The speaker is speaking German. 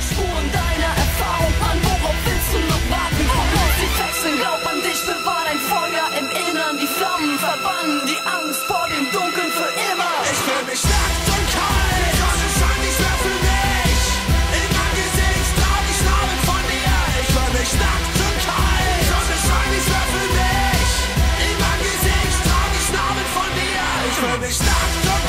Spuren deiner Erfahrung an. Worauf willst du noch warten? Komm los, die Wechseln, glaub an dich, bewahr dein Feuer im Innern. Die Flammen verbannen die Angst vor dem Dunkeln für immer. Ich fühl mich nackt und kalt. Die Sonne scheint nicht mehr mich. In mein Gesicht trag ich Namen von dir. Ich fühl mich nackt und kalt. Sonne scheint nicht mehr mich. In mein Gesicht trag ich Namen von dir. Ich fühl mich nackt und kalt.